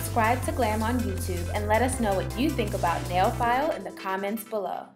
Subscribe to Glam on YouTube and let us know what you think about Nail File in the comments below.